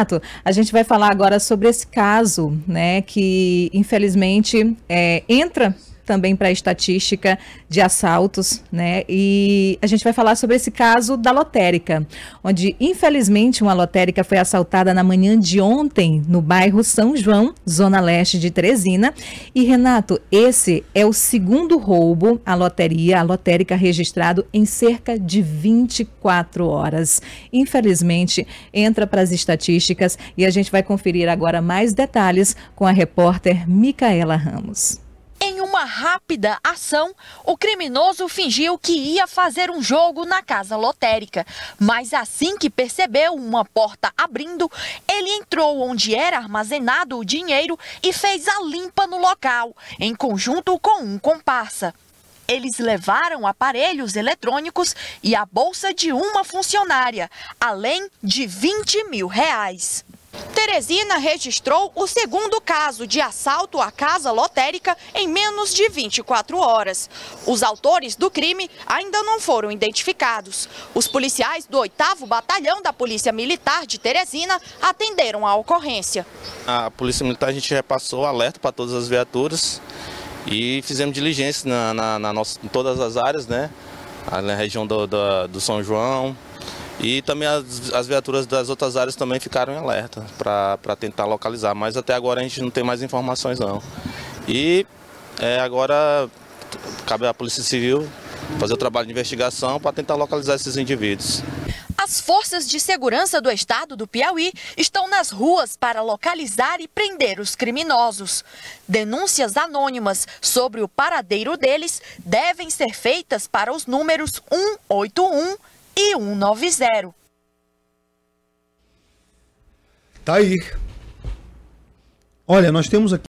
Renato, a gente vai falar agora sobre esse caso, né, que infelizmente é, entra também para a estatística de assaltos, né? E a gente vai falar sobre esse caso da lotérica, onde infelizmente uma lotérica foi assaltada na manhã de ontem no bairro São João, zona leste de Teresina. E Renato, esse é o segundo roubo à loteria, a lotérica registrado em cerca de 24 horas. Infelizmente, entra para as estatísticas e a gente vai conferir agora mais detalhes com a repórter Micaela Ramos. Em uma rápida ação, o criminoso fingiu que ia fazer um jogo na casa lotérica. Mas assim que percebeu uma porta abrindo, ele entrou onde era armazenado o dinheiro e fez a limpa no local, em conjunto com um comparsa. Eles levaram aparelhos eletrônicos e a bolsa de uma funcionária, além de 20 mil reais. Teresina registrou o segundo caso de assalto à casa lotérica em menos de 24 horas. Os autores do crime ainda não foram identificados. Os policiais do 8 Batalhão da Polícia Militar de Teresina atenderam a ocorrência. A Polícia Militar a gente repassou alerta para todas as viaturas e fizemos diligência na, na, na nossa, em todas as áreas, né? Na região do, do, do São João, e também as, as, viaturas das outras áreas também ficaram em alerta para tentar localizar, mas até agora a gente não tem mais informações não. E é, agora cabe à Polícia Civil fazer o trabalho de investigação para tentar localizar esses indivíduos. As forças de segurança do estado do Piauí estão nas ruas para localizar e prender os criminosos. Denúncias anônimas sobre o paradeiro deles devem ser feitas para os números 181 e 190. Tá aí. Olha, nós temos aqui